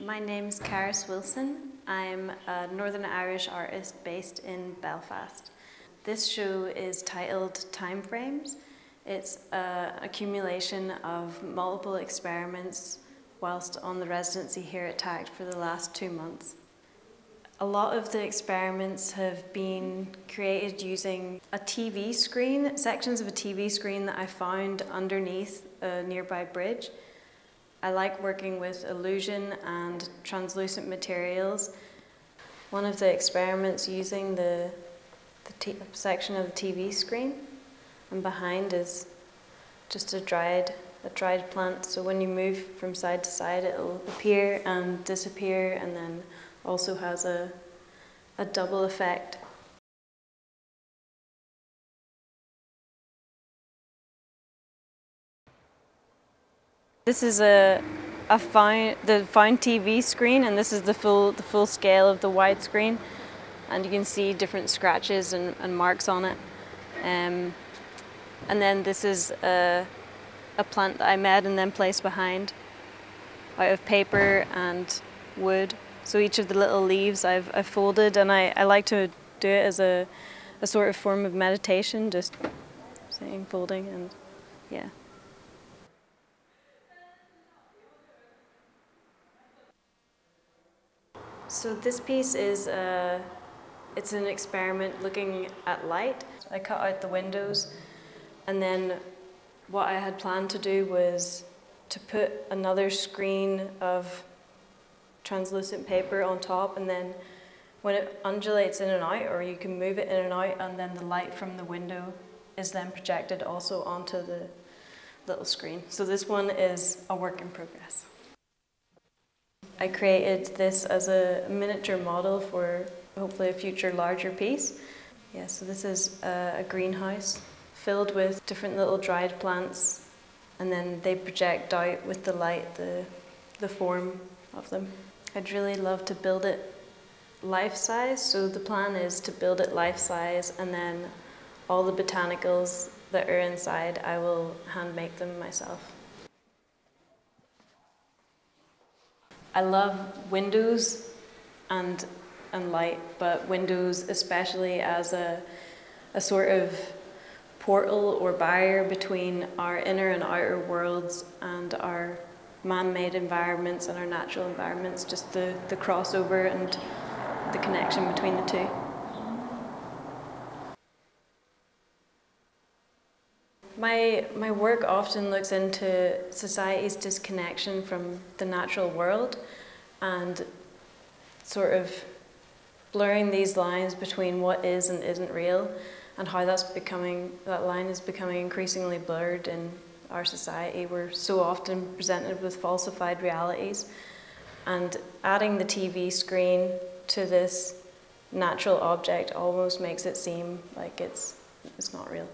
My name's Charys Wilson. I'm a Northern Irish artist based in Belfast. This show is titled Time Frames. It's an accumulation of multiple experiments whilst on the residency here at TAKT for the last two months. A lot of the experiments have been created using a TV screen, sections of a TV screen that I found underneath a nearby bridge. I like working with illusion and translucent materials. One of the experiments using the, the section of the TV screen and behind is just a dried, a dried plant. So when you move from side to side, it'll appear and disappear and then also has a, a double effect. This is a, a fine, the fine TV screen and this is the full, the full scale of the widescreen and you can see different scratches and, and marks on it. Um, and then this is a, a plant that I made and then placed behind out of paper and wood. So each of the little leaves I've, I've folded and I, I like to do it as a, a sort of form of meditation, just saying folding and yeah. So this piece is uh, it's an experiment looking at light. I cut out the windows and then what I had planned to do was to put another screen of translucent paper on top and then when it undulates in and out or you can move it in and out and then the light from the window is then projected also onto the little screen. So this one is a work in progress. I created this as a miniature model for hopefully a future larger piece. Yeah, so this is a, greenhouse filled with different little dried plants and then they project out with the light the, the form of them. I'd really love to build it life size. So the plan is to build it life size and then all the botanicals that are inside, I will hand make them myself. I love windows and, and light, but windows especially as a, a sort of portal or barrier between our inner and outer worlds and our man-made environments and our natural environments, just the, the crossover and the connection between the two. My, my work often looks into society's disconnection from the natural world and sort of blurring these lines between what is and isn't real and how that's becoming, that line is becoming increasingly blurred in our society. We're so often presented with falsified realities. And adding the TV screen to this natural object almost makes it seem like it's, it's not real.